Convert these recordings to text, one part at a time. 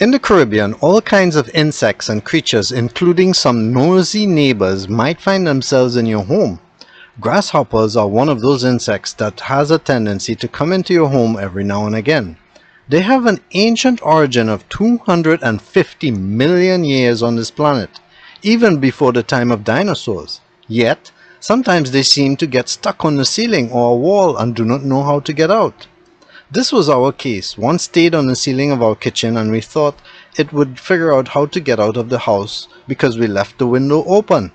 In the Caribbean, all kinds of insects and creatures, including some nosy neighbors, might find themselves in your home. Grasshoppers are one of those insects that has a tendency to come into your home every now and again. They have an ancient origin of 250 million years on this planet, even before the time of dinosaurs. Yet, sometimes they seem to get stuck on the ceiling or a wall and do not know how to get out. This was our case. One stayed on the ceiling of our kitchen and we thought it would figure out how to get out of the house because we left the window open.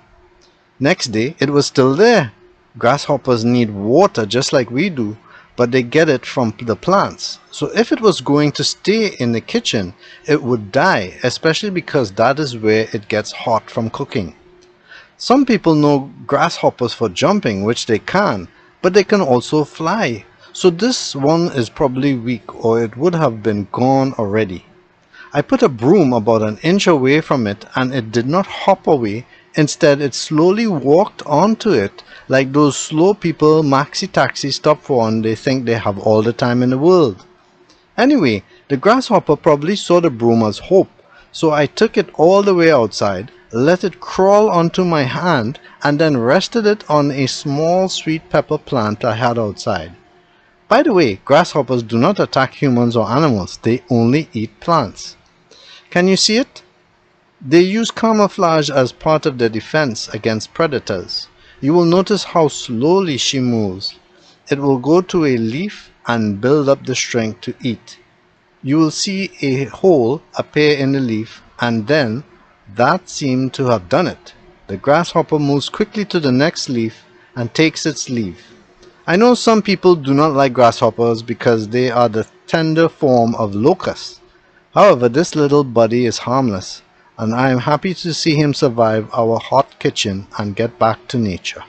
Next day, it was still there. Grasshoppers need water just like we do, but they get it from the plants. So if it was going to stay in the kitchen, it would die, especially because that is where it gets hot from cooking. Some people know grasshoppers for jumping, which they can, but they can also fly. So this one is probably weak or it would have been gone already. I put a broom about an inch away from it and it did not hop away Instead, it slowly walked onto it like those slow people maxi taxi stop for and they think they have all the time in the world. Anyway, the grasshopper probably saw the broom as hope, so I took it all the way outside, let it crawl onto my hand, and then rested it on a small sweet pepper plant I had outside. By the way, grasshoppers do not attack humans or animals, they only eat plants. Can you see it? They use camouflage as part of their defense against predators. You will notice how slowly she moves. It will go to a leaf and build up the strength to eat. You will see a hole appear in the leaf and then that seemed to have done it. The grasshopper moves quickly to the next leaf and takes its leave. I know some people do not like grasshoppers because they are the tender form of locusts. However, this little buddy is harmless, and I am happy to see him survive our hot kitchen and get back to nature.